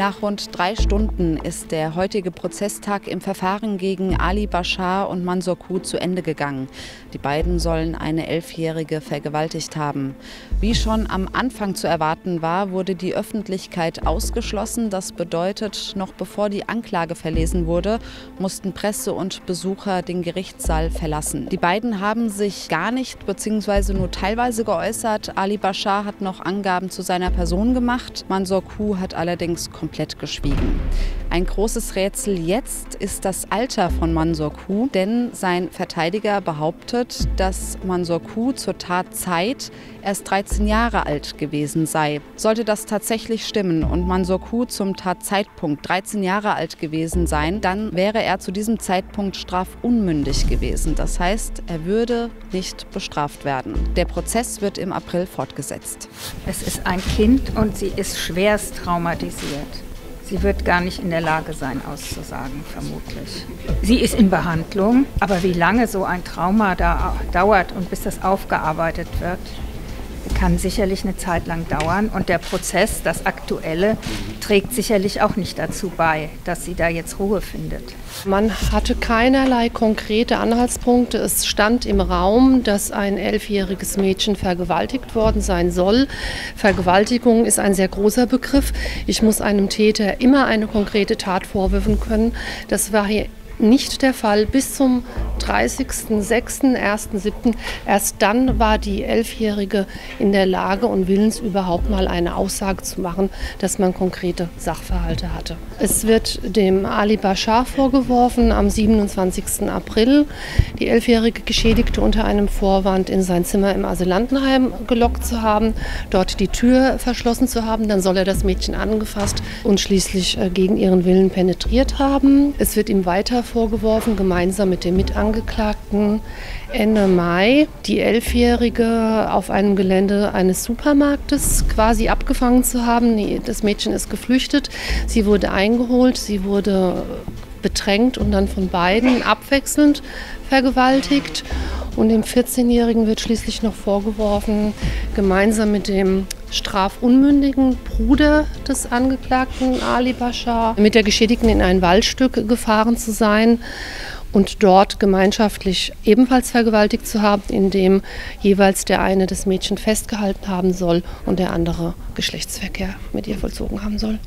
Nach rund drei Stunden ist der heutige Prozesstag im Verfahren gegen Ali Bashar und Mansour Q zu Ende gegangen. Die beiden sollen eine Elfjährige vergewaltigt haben. Wie schon am Anfang zu erwarten war, wurde die Öffentlichkeit ausgeschlossen. Das bedeutet, noch bevor die Anklage verlesen wurde, mussten Presse und Besucher den Gerichtssaal verlassen. Die beiden haben sich gar nicht bzw. nur teilweise geäußert. Ali Bashar hat noch Angaben zu seiner Person gemacht. Mansour Q hat allerdings komplett geschwiegen. Ein großes Rätsel jetzt ist das Alter von Mansour Q, denn sein Verteidiger behauptet, dass Mansour Q zur Tatzeit erst 13 Jahre alt gewesen sei. Sollte das tatsächlich stimmen und Mansour Q zum Tatzeitpunkt 13 Jahre alt gewesen sein, dann wäre er zu diesem Zeitpunkt strafunmündig gewesen. Das heißt, er würde nicht bestraft werden. Der Prozess wird im April fortgesetzt. Es ist ein Kind und sie ist schwerst traumatisiert. Sie wird gar nicht in der Lage sein, auszusagen, vermutlich. Sie ist in Behandlung, aber wie lange so ein Trauma da dauert und bis das aufgearbeitet wird, kann sicherlich eine Zeit lang dauern. Und der Prozess, das Aktuelle, trägt sicherlich auch nicht dazu bei, dass sie da jetzt Ruhe findet. Man hatte keinerlei konkrete Anhaltspunkte. Es stand im Raum, dass ein elfjähriges Mädchen vergewaltigt worden sein soll. Vergewaltigung ist ein sehr großer Begriff. Ich muss einem Täter immer eine konkrete Tat vorwürfen können. Das war hier nicht der Fall. Bis zum 30.06.01.07. Erst dann war die Elfjährige in der Lage und willens, überhaupt mal eine Aussage zu machen, dass man konkrete Sachverhalte hatte. Es wird dem Ali Bashar vorgeworfen, am 27. April die elfjährige Geschädigte unter einem Vorwand in sein Zimmer im Asylantenheim gelockt zu haben, dort die Tür verschlossen zu haben. Dann soll er das Mädchen angefasst und schließlich äh, gegen ihren Willen penetriert haben. Es wird ihm weiter vorgeworfen, gemeinsam mit dem Mitangeklagten Ende Mai die Elfjährige auf einem Gelände eines Supermarktes quasi abgefangen zu haben. Das Mädchen ist geflüchtet, sie wurde eingeholt, sie wurde bedrängt und dann von beiden abwechselnd vergewaltigt. Und dem 14-Jährigen wird schließlich noch vorgeworfen, gemeinsam mit dem strafunmündigen Bruder des Angeklagten Ali Bashar mit der Geschädigten in ein Waldstück gefahren zu sein und dort gemeinschaftlich ebenfalls vergewaltigt zu haben, indem jeweils der eine das Mädchen festgehalten haben soll und der andere Geschlechtsverkehr mit ihr vollzogen haben soll.